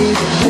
see the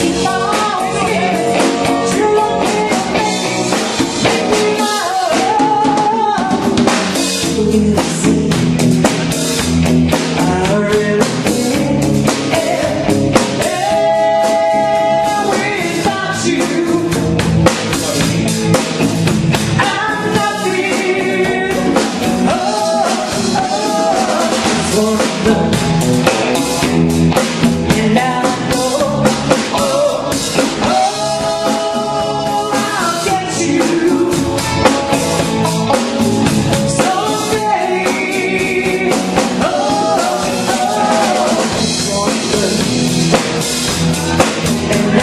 she thought. And